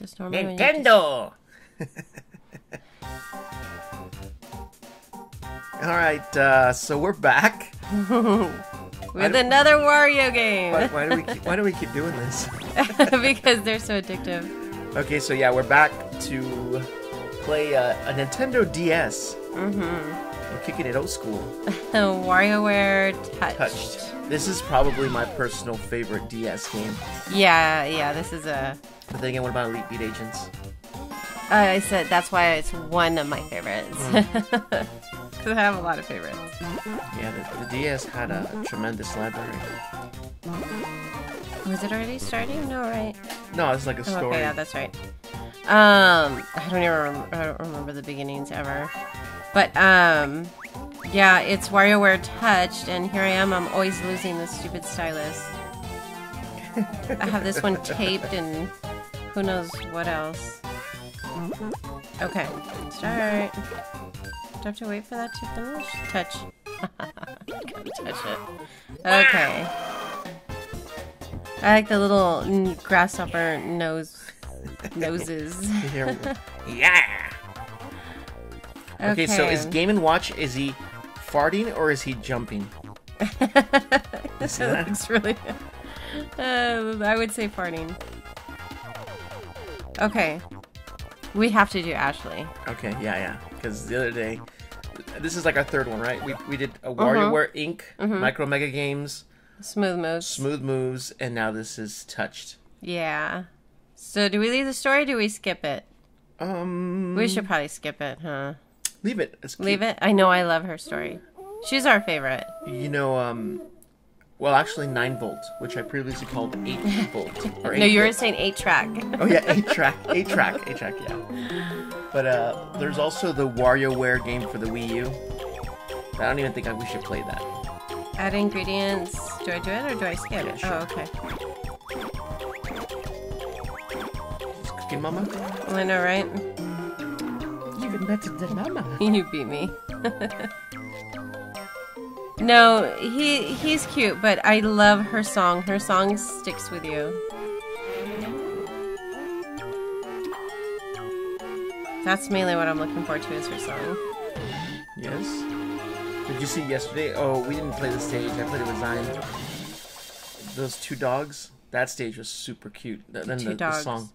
It's just normally when you Nintendo. All right, uh, so we're back. just- with another Wario game Why, why do we keep, why do we keep doing this? because they're so addictive. Okay, so yeah, we're back to play uh, a Nintendo DS. Mm-hmm. We're kicking it old school. WarioWare Touched. Touched. This is probably my personal favorite DS game. Yeah, yeah. This is a. But then again, what about Elite Beat Agents? Uh, I said that's why it's one of my favorites. Mm. Because I have a lot of favorites. Yeah, the, the DS had a tremendous library. Was it already starting? No, right? No, it's like a Oh, story. okay, yeah, that's right. Um, I don't even remember, I don't remember the beginnings ever. But um, yeah, it's WarioWare Touched, and here I am. I'm always losing this stupid stylus. I have this one taped, and who knows what else. Okay, start. Do I have to wait for that to finish? Touch. Gotta touch it. Okay. I like the little grasshopper nose noses. Here we go. yeah. Okay. so is Game and Watch is he farting or is he jumping? That? looks really. Uh, I would say farting. Okay, we have to do Ashley. Okay, yeah, yeah. Because the other day, this is like our third one, right? We, we did a Uh-huh. WarioWare Inc., Mm-hmm. Micro Mega Games, Smooth moves. Smooth Moves, and now this is Touched. Yeah. So do we leave the story? Or do we skip it? Um, We should probably skip it, huh? Leave it. Leave it. I know I love her story. She's our favorite. You know, um, well, actually, nine volt, which I previously called eight volt. Or No, you were saying eight track. Oh yeah, eight track, eight track, eight track, yeah. But uh, there's also the WarioWare game for the Wii U. I don't even think we should play that. Add ingredients. Do I do it or do I skip? Yeah, sure. Oh, okay. Just cooking mama. I know, right? Even better than mama. You beat me. no, he he's cute, but I love her song. Her song sticks with you. That's mainly what I'm looking forward to is her song. Yes. Did you see yesterday? Oh, we didn't play the stage. I played it with Zion. Those two dogs. That stage was super cute. Th- Then two the, the song.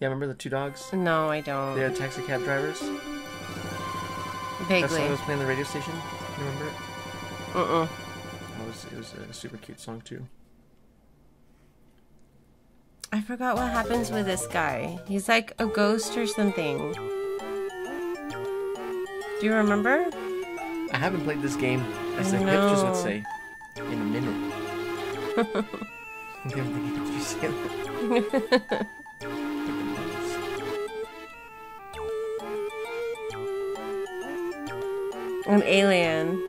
Yeah, remember the two dogs? No, I don't. They're taxi cab drivers. That Vaguely. song was playing the radio station. You remember it? Uh-uh. It was, it was a super cute song too. I forgot what happens with this guy. He's like a ghost or something. Do you remember? I haven't played this game, as the I hipsters would say, in a minute. Did you see that? An alien.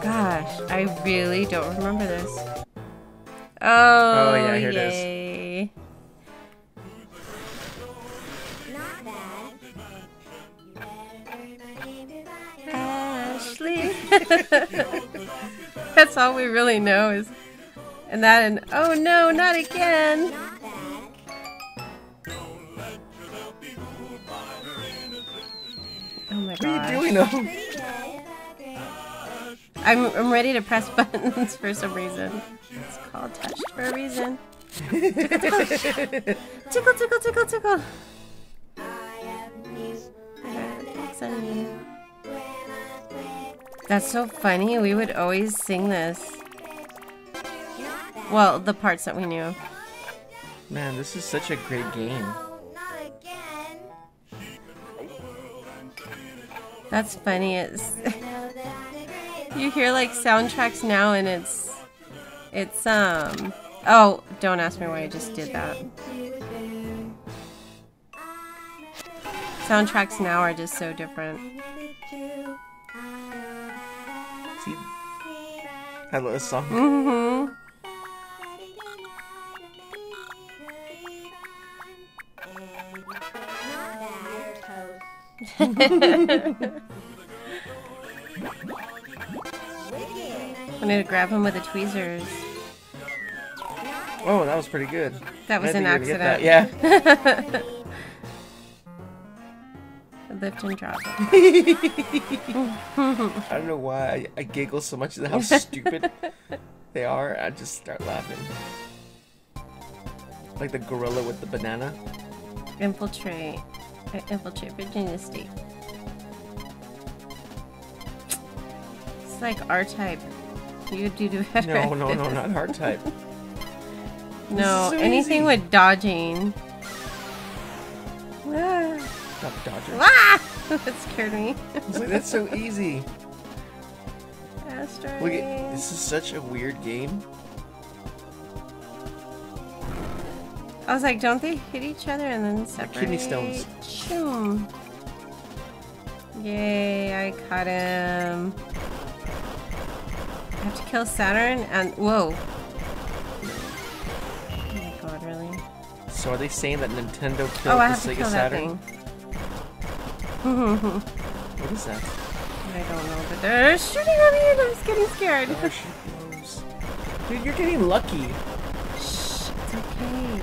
Gosh, I really don't remember this. Oh, oh yeah, here it is. yay. Ashley. That's all we really know is, and that and oh no, not again. My What god. are you doing, though? I'm, I'm ready to press buttons for some reason. It's called touched for a reason. tickle, tickle, tickle, tickle. That's so funny. We would always sing this. Well, the parts that we knew. Man, this is such a great game. That's funny. It's you hear like soundtracks now, and it's it's um. Oh, don't ask me why I just did that. Soundtracks now are just so different. See? I love this song. Mm-hmm. I need to grab him with the tweezers. Oh, that was pretty good. That was an didn't think you were accident. gonna. Lift and drop. I don't know why I, I giggle so much at how stupid they are. I just start laughing. Like the gorilla with the banana. Infiltrate. Uh, Infiltrate Virginia State. It's like R type. You do do better. No, no, no, not hard type. No, so anything easy. with dodging. Ah, Not the Dodger. ah! that scared me. I like, that's so easy. Look at this is such a weird game. I was like, don't they hit each other and then separate? kidney stones. Shoom. Yay, I caught him. I have to kill Saturn and whoa. Oh my god, really? So are they saying that Nintendo killed Oh, I the have to Sega kill that Saturn? thing. What is that? I don't know, but they're shooting at me and I'm just getting scared. Oh. Dude, you're getting lucky. Shh, it's okay.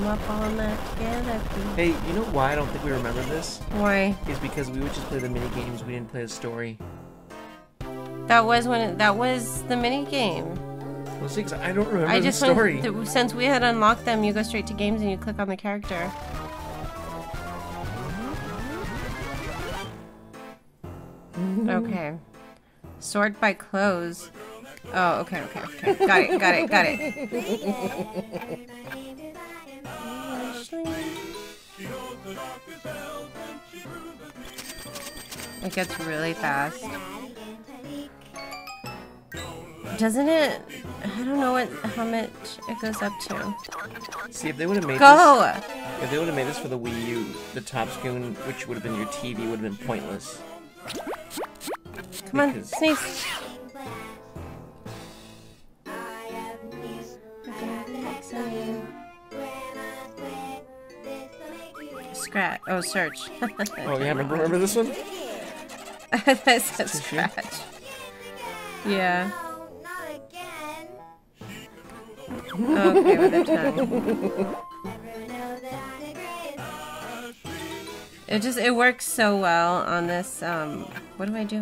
I'm up on that together. Hey, you know why I don't think we remember this? Why? Is because we would just play the mini games. We didn't play the story. That was when it, that was the mini game. Well, see, 'cause I don't remember I the just story. went since we had unlocked them, you go straight to games and you click on the character. Okay. Sort by clothes. Oh, okay, okay, okay. Got it, got it, got it. It gets really fast. Doesn't it? I don't know what how much it goes up to. See, if they would have made this, Go! if they would have made this for the Wii U, the top screen, which would have been your TV, would have been pointless. Come on, sneeze. Scratch. Oh, search. Oh yeah, remember remember this one? that said scratch. Yeah. Okay, with tongue. It just it works so well on this. Um, what do I do? I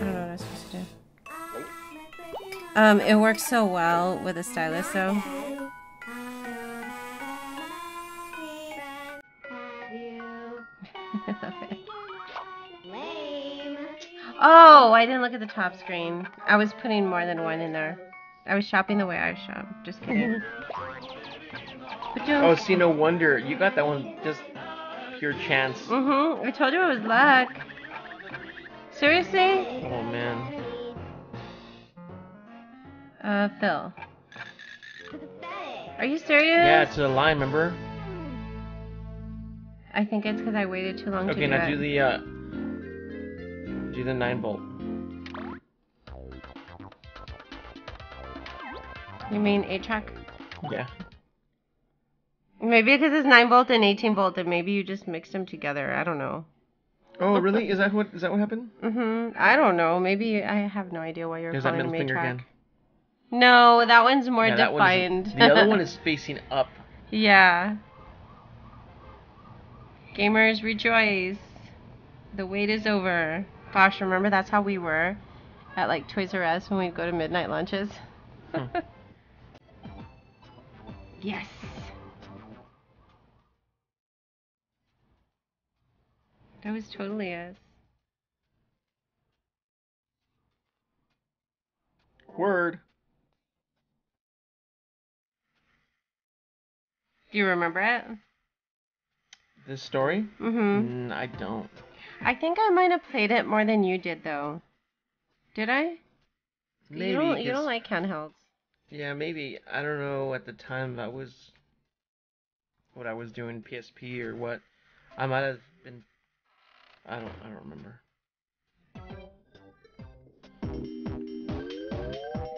don't know what I'm supposed to do. Um, it works so well with a stylus, though. Oh, I didn't look at the top screen. I was putting more than one in there. I was shopping the way I shop. Just kidding. But you- Oh, see, no wonder you got that one just pure chance. Mm-hmm. I told you it was luck. Seriously? Oh man. Uh, Phil. Are you serious? Yeah, it's a line, remember? I think it's because I waited too long to do Okay, now it. do the uh, the nine volt. You mean 8 track? Yeah. Maybe because it's 9 volt and 18 volt, and maybe you just mixed them together. I don't know. Oh, really? Is that what is that what happened? Mm-hmm. I don't know. Maybe I have no idea why you're There's that calling middle finger track. again. No, that one's more Yeah, that one defined. the other one is facing up. Yeah. Gamers rejoice. The wait is over. Gosh, remember that's how we were at like Toys R Us when we'd go to midnight lunches? Hmm. yes. That was totally us. Word. Do you remember it? This story? Mm-hmm. Mm, I don't. I think I might have played it more than you did though. Did I? Maybe. you don't you don't like handhelds. Yeah, maybe. I don't know. At the time, I was what I was doing PSP or what. I might have been. I don't. I don't remember.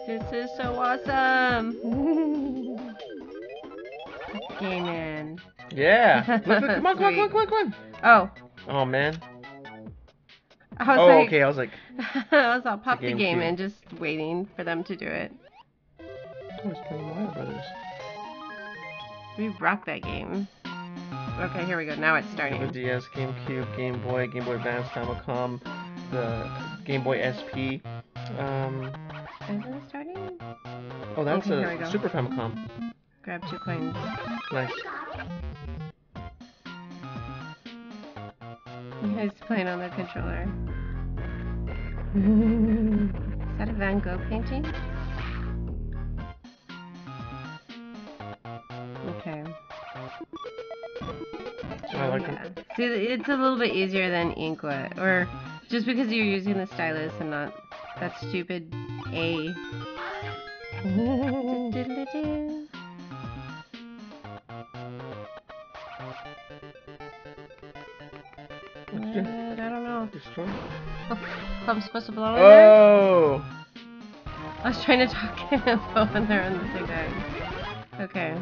This is so awesome. Gaming. Yeah. Look, look, come on, come on, come on, come on, come on. Oh, Oh man. I was Oh, like, okay. I was like, I was all pop the GameCube. game and just waiting for them to do it. oh, it's playing Mario Brothers. We rock that game. Okay, here we go. Now it's The starting. DS, GameCube, Game Boy, Game Boy Advance, Famicom, the Game Boy SP. Um, Isn't it starting? oh, that's Okay, a. Super Famicom. Grab two coins. Nice. He's playing on the controller. Is that a Van Gogh painting? Okay. I like yeah. it. See, it's a little bit easier than Inklet, or just because you're using the stylus and not that stupid A. Destroy. Oh, I'm supposed to blow in there? Oh! I was trying to talk and blow in there on the same time. Okay.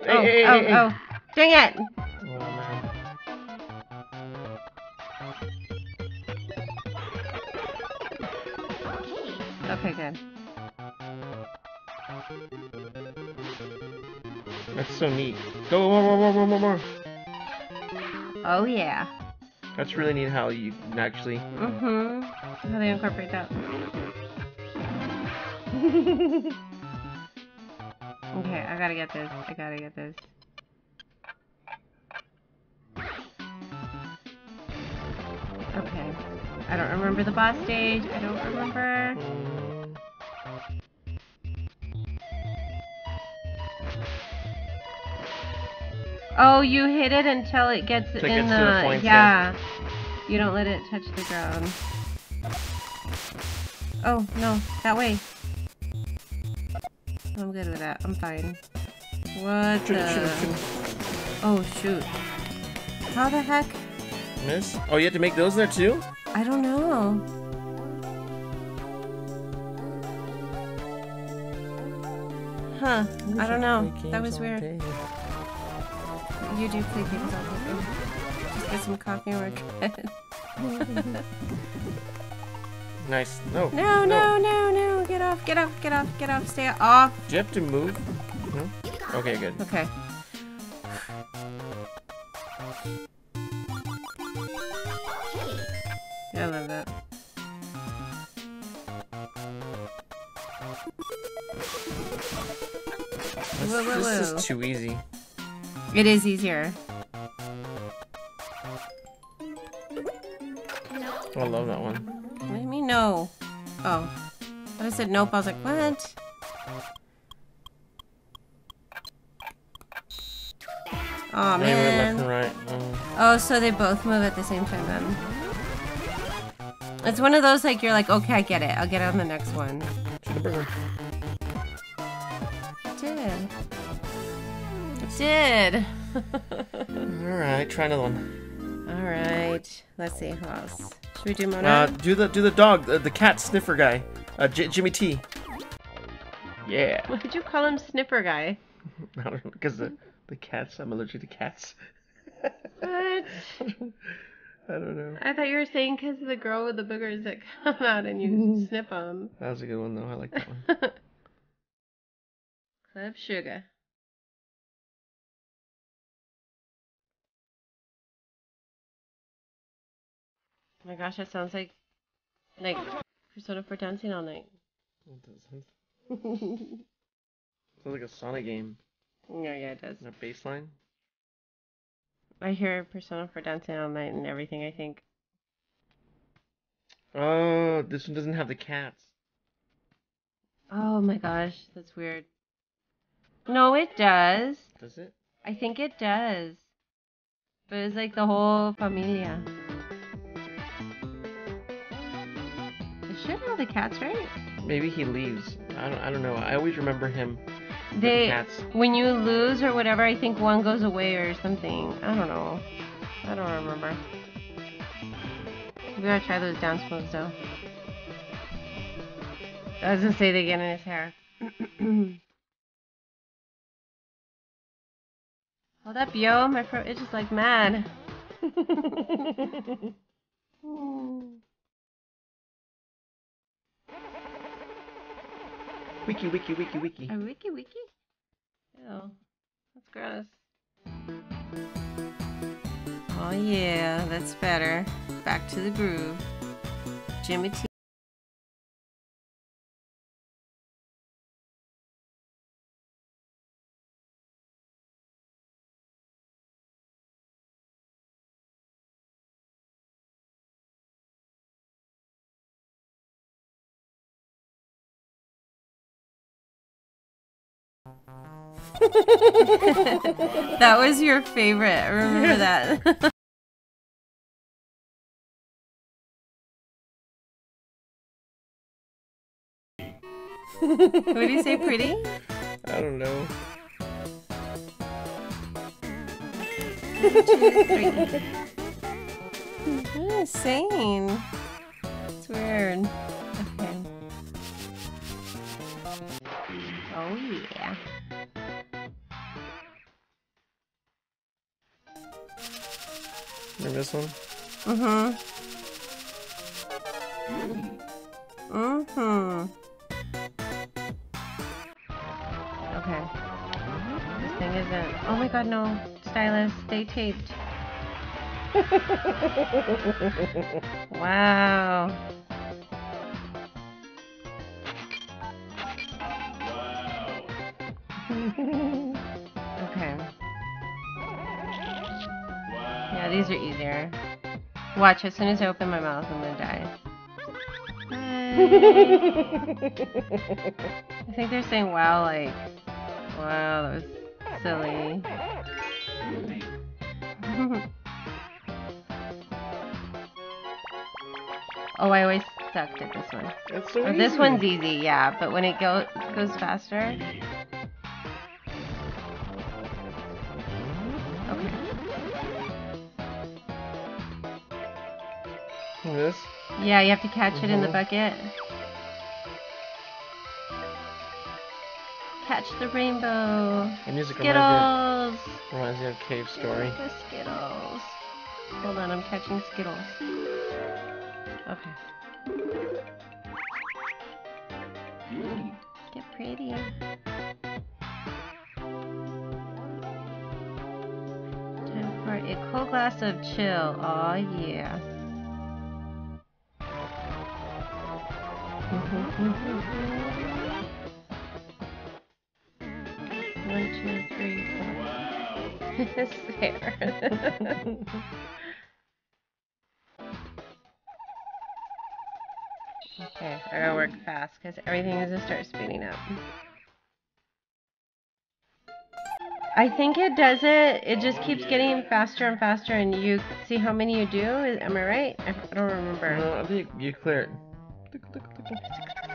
Hey, oh, hey, oh, hey, hey. oh. Dang it! Oh man. Okay, good. That's so neat. Go more, more, more, more, more, more. Oh, yeah. That's really neat how you can actually. Mm-hmm. How they incorporate that. okay, I gotta get this. I gotta get this. Okay. I don't remember the boss stage. I don't remember. Oh, you hit it until it gets Till it in gets the, the points, yeah. You don't let it touch the ground. Oh no, that way. I'm good with that. I'm fine. What shoot it, shoot shoot the? Oh shoot! How the heck? Miss? Oh, you have to make those there too? I don't know. Huh? I don't know. That was weird. You do play games all day. Just get some coffee and we're good. Nice. No. No, no, no, no. Get off, get off, get off, get off. Stay off. Do you have to move? No? Okay, good. Okay. Yeah, I love that. This, Whoa, whoa, this is too easy. It is easier. I love that one. What do you mean no? Oh. When I said nope, I was like, what? Oh man. and right. Oh. Oh, so they both move at the same time then. It's one of those like you're like, okay, I get it. I'll get it on the next one. Did. Alright, try another one. All right. Let's see who else. Should we do Mona? Uh, do the do the dog, the, the cat sniffer guy. Uh, J- Jimmy T. Yeah. Why did you call him Sniffer Guy? I don't know, because the, the cats, I'm allergic to cats. What? I don't know. I thought you were saying because of the girl with the boogers that come out and you snip them. That was a good one, though. I like that one. Club Sugar. Oh my gosh, that sounds like like Persona 4 dancing all night. It doesn't. Sounds like a Sonic game. Yeah, yeah, it does. And a bass line. I hear Persona 4 dancing all night and everything. I think. Oh, this one doesn't have the cats. Oh my gosh, that's weird. No, it does. Does it? I think it does. But it's like the whole familia. Should have the cats, right? Maybe he leaves. I don't. I don't know. I always remember him. with They cats. when you lose or whatever, I think one goes away or something. I don't know. I don't remember. We gotta try those dance moves though. I was gonna say they get in his hair. Hold up, yo, my throat itches like mad. Wiki, wiki, wiki, wiki. A wiki wiki? Ew. That's gross. Oh yeah, that's better. Back to the groove. Jimmy T. that was your favorite. I remember that. what do you say, pretty? I don't know. What are you saying? It's weird. Okay. Oh yeah. Remember this one? Mm-hmm. Mm-hmm. Okay. This thing isn't... Oh my god, no. Stylus, stay taped. wow. okay. these are easier. Watch, as soon as I open my mouth, I'm gonna die. I think they're saying wow, like, wow, that was silly. oh, I always sucked at this one. So this one's easy, yeah, but when it go goes faster. This? Yeah, you have to catch it in the Mhm. bucket. Catch the rainbow. The music reminds Skittles. me, reminds me of Cave Story. The Skittles. Hold on, I'm catching Skittles. Okay. Get pretty. Time for a cold glass of chill. Oh yeah. One, two, three, four. there. okay, I gotta work fast because everything is to start speeding up. I think it does it. It just keeps getting faster and faster, and you see how many you do. Am I right? I don't remember. No, I think you clear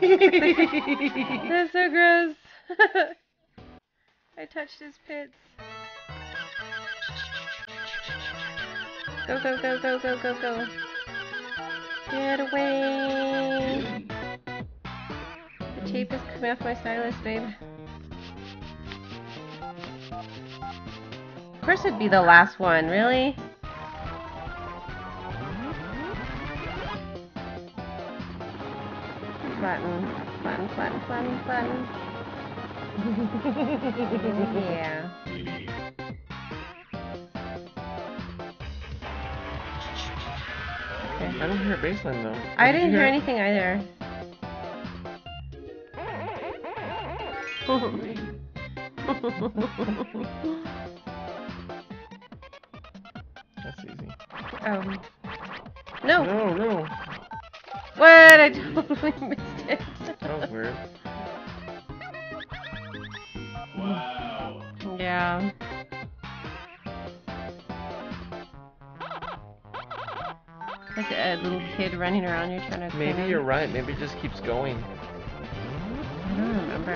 it. That's so gross. I touched his pits. Go, go, go, go, go, go, go. Get away. The tape is coming off my stylus, babe. Of course it'd be the last one, really? Flatten, flatten, flatten, flatten. yeah. Okay. I don't hear a bass line though. I Did didn't hear anything either. That's easy. um. No. No, no. What? I totally missed it. That was weird. Yeah. Like a little kid running around, you're trying to. Maybe you're right. Maybe it just keeps going. I don't remember.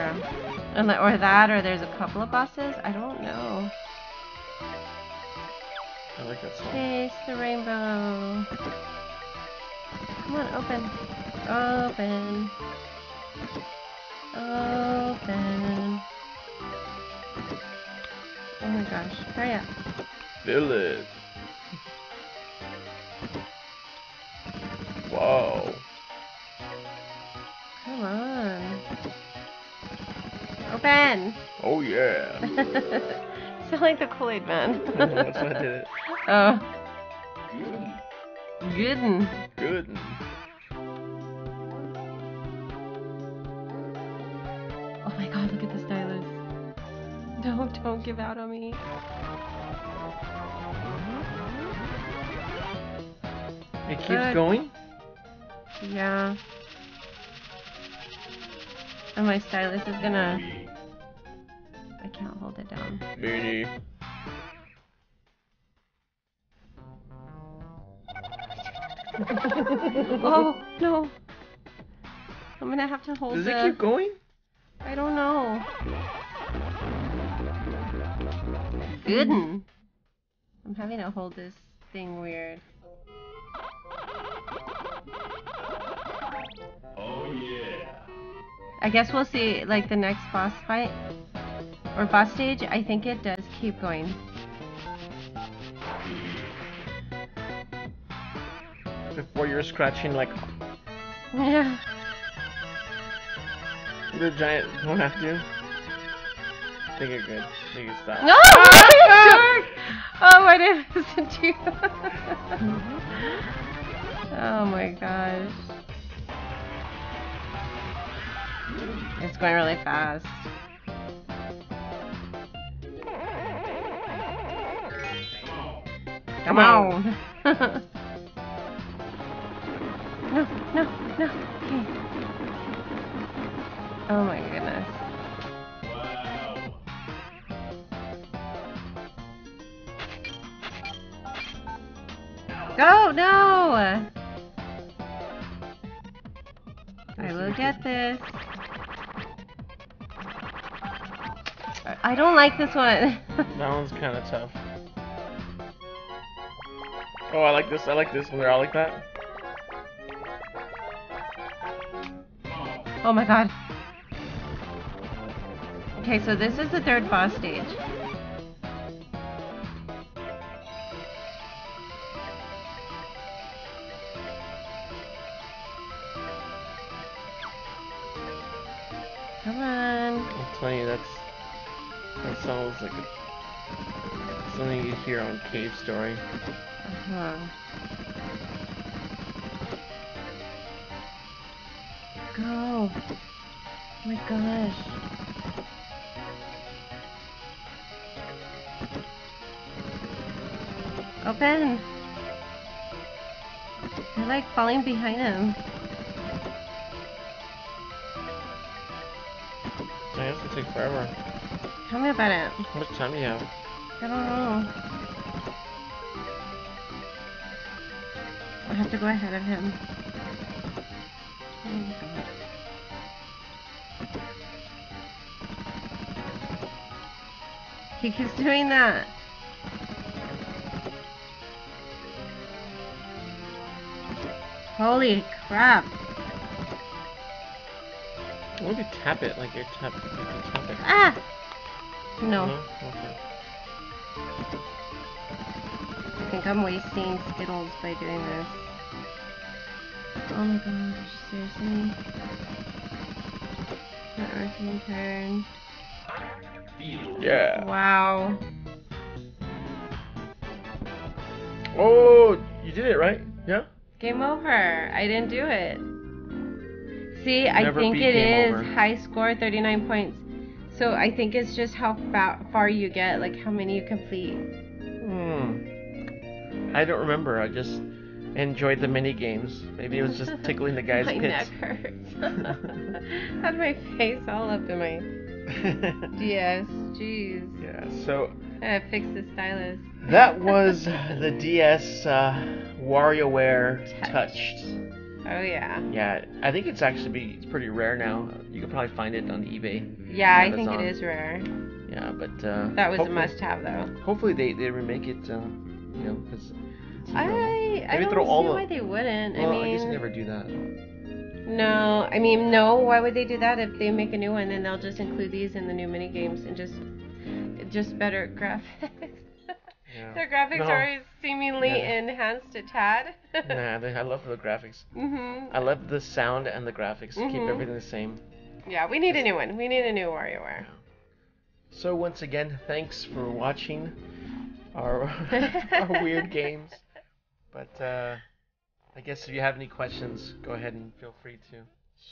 And Or that, or there's a couple of bosses. I don't know. I like that song. Chase the rainbow. Come on, open. Open. Open. Oh my gosh. Hurry up. it! Wow. Come on. Open! Oh yeah. Sound like the Kool-Aid man. That's I did it. Oh. Gooden. Gooden. Good. Oh my god, look at the stylus. No, don't give out on me. It keeps Good. going. Yeah. And my stylus is gonna. I can't hold it down. Beanie. Oh, oh no! I'm gonna have to hold Does the. it keep going? I don't know. Good. I'm having to hold this thing weird. Oh yeah. I guess we'll see like the next boss fight or boss stage. I think it does keep going. Before you're scratching like Yeah. the giant. Don't have to. I think you're good. I think you stop. No! Ah, oh, I didn't listen to you. oh my gosh. It's going really fast. Come on. no, no. Okay. Oh my goodness. Wow. Go, no! I will get this. I- don't like this one. That one's kind of tough. Oh, I like this. I like this when they're all like that. Oh my god. Okay, so this is the third boss stage. Come on. I'm telling you, that's that sounds like a, something you hear on Cave Story. Uh-huh. Go. Oh my gosh. Open. I like falling behind him. I guess it take forever. Tell me about it. How much time do you have? I don't know. I have to go ahead of him. He keeps doing that. Holy crap. What if you tap it like you're tap? Like you tap it. Ah! No, Okay. I think I'm wasting Skittles by doing this. Oh my gosh, seriously? Not working turn. Yeah. Wow. Oh, you did it right? Yeah. Game over. I didn't do it. See, I think it is over. high score, 39 points. So I think it's just how fa- far you get, like how many you complete. Hmm. I don't remember. I just enjoyed the mini games. Maybe it was just tickling the guy's my neck pits. hurts. Had my face all up in my DS. Jeez. yeah. So I gotta fix the stylus. that was the DS uh, WarioWare Touch. Touched. Oh yeah. Yeah, I think it's actually be it's pretty rare now. You can probably find it on eBay. Yeah, I think it is rare. Yeah, but uh, That was a must-have though. Hopefully they, they remake it. Uh, you know, because I I Maybe don't throw see the- why they wouldn't. well, I I, guess mean, you never do that. no. I mean, no. Why would they do that? If they make a new one, then they'll just include these in the new mini games and just just better graphics. Yeah. Their graphics No. are seemingly Yeah. enhanced a tad. Nah, they, I love the graphics. mhm. I love the sound and the graphics. Keep Mhm. everything the same. Yeah, we need a new one. We need a new WarioWare. So once again, thanks for watching our our weird games. But uh, I guess if you have any questions, go ahead and feel free to.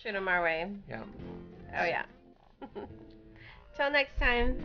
Shoot them our way. Yeah. Oh, yeah. Till next time.